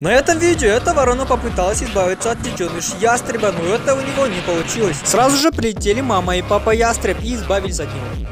На этом видео эта ворона попыталась избавиться от детеныш ястреба, но это у него не получилось. Сразу же прилетели мама и папа ястреб и избавились от него.